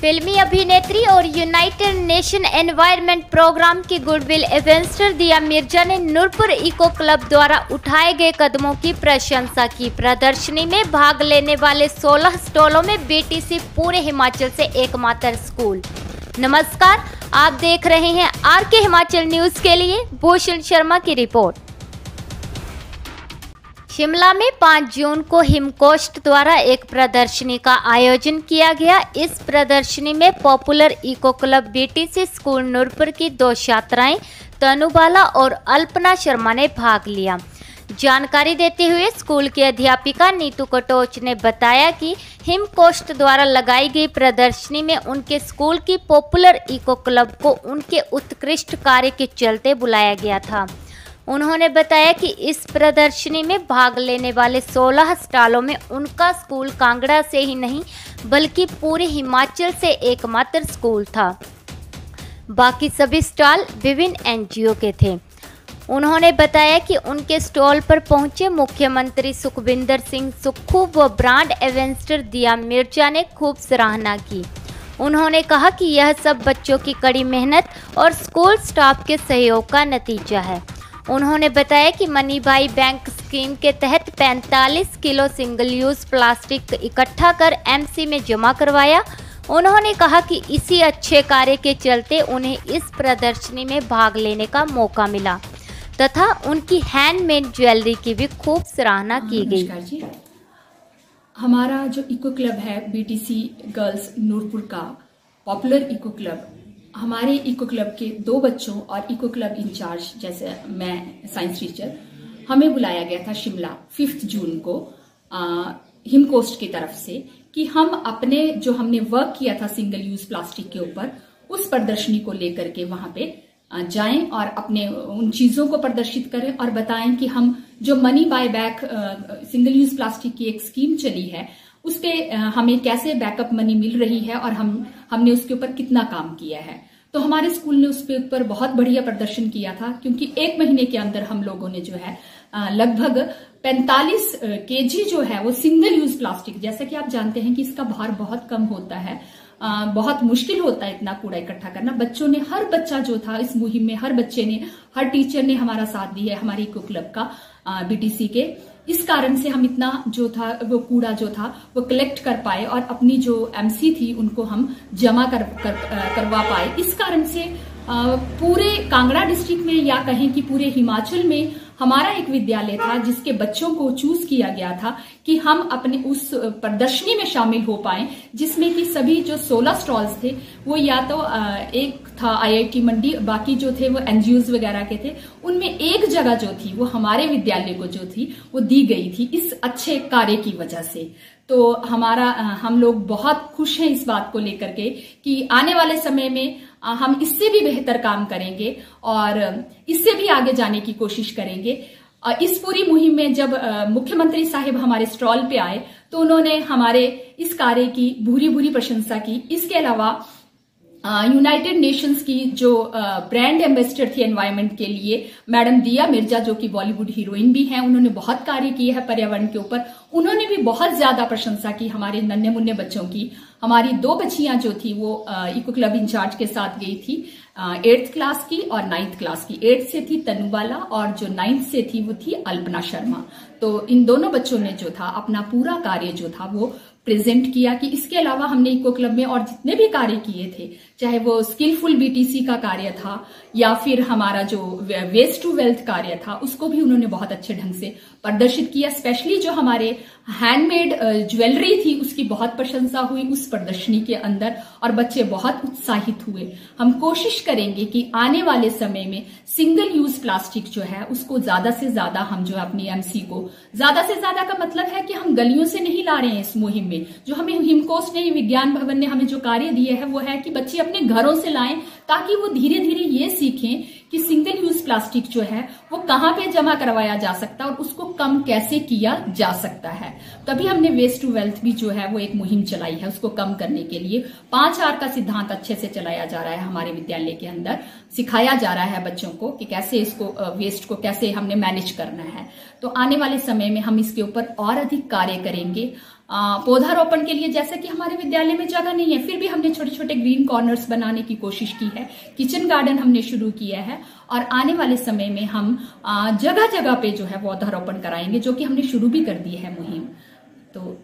फिल्मी अभिनेत्री और यूनाइटेड नेशन एनवायरनमेंट प्रोग्राम की गुडविल एवेंस्टर दिया मिर्ज़ा ने नूरपुर इको क्लब द्वारा उठाए गए कदमों की प्रशंसा की। प्रदर्शनी में भाग लेने वाले 16 स्टॉलों में बीटीसी पूरे हिमाचल से एकमात्र स्कूल। नमस्कार, आप देख रहे हैं आर के हिमाचल न्यूज़ के लिए, भूषण शर्मा की रिपोर्ट। शिमला में 5 जून को हिमकोस्ट द्वारा एक प्रदर्शनी का आयोजन किया गया। इस प्रदर्शनी में popular eco club BTC, school Nurpur की दो छात्राएँ, तनुबाला और अल्पना शर्मा ने भाग लिया। जानकारी देते हुए स्कूल की अध्यापिका नीतू कटोच ने बताया कि हिमकोस्ट द्वारा लगाई गई प्रदर्शनी में उनके स्कूल की पॉपुलर इको क्लब को उनके उत्कृष्ट कार्य के चलते बुलाया गया था। उन्होंने बताया कि इस प्रदर्शनी में भाग लेने वाले 16 स्टॉलों में उनका स्कूल कांगड़ा से ही नहीं, बल्कि पूरे हिमाचल से एकमात्र स्कूल था। बाकी सभी स्टॉल विभिन्न एनजीओ के थे। उन्होंने बताया कि उनके स्टॉल पर पहुँचे मुख्यमंत्री सुखविंदर सिंह सुक्खू व ब्रांड एवेंस्टर दिया मिर्ज़ा ने खूब सराहना की। उन्होंने कहा कि यह सब बच्चों की कड़ी मेहनत और स्कूल स्टाफ के सहयोग का नतीजा है। उन्होंने बताया कि मनी भाई बैंक स्कीम के तहत 45 किलो सिंगल यूज़ प्लास्टिक इकट्ठा कर एमसी में जमा करवाया। उन्होंने कहा कि इसी अच्छे कार्य के चलते उन्हें इस प्रदर्शनी में भाग लेने का मौका मिला तथा उनकी हैंडमेड ज्वेलरी की भी खूब सराहना की गई। हमारा जो इको क्लब है बीटीसी गर्ल्स नूरपुर का पॉपुलर इको क्लब हमारे इको क्लब के दो बच्चों और इको क्लब इंचार्ज जैसे मैं साइंस टीचर हमें बुलाया गया था शिमला फिफ्थ जून को हिमकोस्ट की तरफ़ से, कि हम अपने जो हमने वर्क किया था सिंगल यूज़ प्लास्टिक के ऊपर, उस प्रदर्शनी को लेकर के वहाँ पे जाएँ और अपने उन चीज़ों को प्रदर्शित करें और बताएँ कि हम जो money buy back single use plastic की एक स्कीम चली है उस पर हमें कैसे बैकअप मनी मिल रही है और हम हमने उसके ऊपर कितना काम किया है। तो हमारे स्कूल ने उसके ऊपर बहुत बढ़िया प्रदर्शन किया था क्योंकि एक महीने के अंदर हम लोगों ने जो है लगभग 45 केजी जो है वो सिंगल यूज़ प्लास्टिक जैसा कि आप जानते हैं कि इसका भार बहुत कम होता है आ, बहुत मुश्किल होता है इतना कूड़ा इकट्ठा करना। बच्चों ने हर बच्चा जो था इस मुहिम में हर बच्चे ने हर टीचर ने हमारा साथ दिया है हमारे इको क्लब का बीटीसी के। इस कारण से हम इतना जो था वो कूड़ा जो था वो कलेक्ट कर पाए और अपनी जो एमसी थी उनको हम जमा कर, कर करवा पाए। इस कारण से पूरे कांगड़ा डिस्ट्रिक्ट में या कहें कि पूरे हिमाचल में हमारा एक विद्यालय था जिसके बच्चों को चूज़ किया गया था कि हम अपने उस प्रदर्शनी में शामिल हो पाए, जिसमें कि सभी जो 16 स्टॉल्स थे, वो या तो एक था आईआईटी मंडी, बाकी जो थे वो एनजीओ वगैरह के थे, उनमें एक जगह जो थी, वो हमारे विद्यालय को जो थी, वो दी गई थी इस अच्छे कार्य की वजह से। तो हमारा हम लोग बहुत खुश हैं इस बात को लेकर के कि आने वाले समय में हम इससे भी बेहतर काम करेंगे और इससे भी आगे जाने की कोशिश करेंगे। इस पूरी मुहिम में जब मुख्यमंत्री साहिब हमारे स्टॉल पे आए तो उन्होंने हमारे इस कार्य की भूरी भूरी प्रशंसा की। इसके अलावा यूनाइटेड नेशंस की जो ब्रांड एम्बेसडर थी एनवायरमेंट के लिए, मैडम दिया मिर्ज़ा, जो कि बॉलीवुड हीरोइन भी हैं, उन्होंने बहुत कार्य किए हैं पर्यावरण के ऊपर। उन्होंने भी बहुत ज़्यादा प्रशंसा की हमारे नन्हे मुन्ने बच्चों की। हमारी दो बच्चियाँ जो थी, वो इको क्लब इंचार्ज के साथ गई थी। एट्थ क्लास की और नाइन्थ क्लास की। एट्थ से थी तनुवाला और जो नाइन्थ से थी वो थी अल्पना शर्मा। तो इन दोनों बच्चों ने जो था, अपना पूरा कार्य जो था, वो प्रेजेंट किया कि इसके अलावा हमने इको क्लब में और जितने भी कार्य किए थे, चाहे वो स्किलफुल बीटीसी का कार्य था या फिर हमारा जो वेस्ट टू वेल्थ कार्य था, उसको भी उन्होंने बहुत अच्छे ढंग से प्रदर्शित किया। स्पेशली जो हमारे हैंडमेड ज्वेलरी थी, उसकी बहुत प्रशंसा हुई उस प्रदर्शनी के अंदर और बच्चे बहुत उत्साहित हुए। हम कोशिश करेंगे कि आने वाले समय में सिंगल यूज़ प्लास्टिक जो है, उसको ज़्यादा से ज़्यादा हम जो अपनी एमसी को ज़्यादा से ज़्यादा का मतलब है कि हम गलियों से नहीं ला रहे हैं इस मुहिम में। जो हमें हिमकोस्ट ने विज्ञान भवन ने हमें जो कार्य दिए है, वो है कि बच्चे अपने घरों से लाएँ ताकि वो धीरे धीरे ये सीखें कि सिंगल यूज़ प्लास्टिक जो है, वो कहाँ पे जमा करवाया जा सकता है और उसको कम कैसे किया जा सकता है। तभी हमने वेस्ट टू वेल्थ भी जो है, वो एक मुहिम चलाई है उसको कम करने के लिए। पाँच आर का सिद्धांत अच्छे से चलाया जा रहा है हमारे विद्यालय के अंदर। सिखाया जा रहा है बच्चों को कि कैसे इसको वेस्ट को कैसे हमने मैनेज करना है। तो आने वाले समय में हम इसके ऊपर और अधिक कार्य करेंगे। पौधारोपण के लिए, जैसे कि हमारे विद्यालय में जगह नहीं है, फिर भी हमने छोटे छोटे ग्रीन कॉर्नर्स बनाने की कोशिश की है। किचन गार्डन हमने शुरू किया है, और आने वाले समय में हम जगह जगह पे जो है पौधारोपण कराएँगे, जो कि हमने शुरू भी कर दी है मुहिम। तो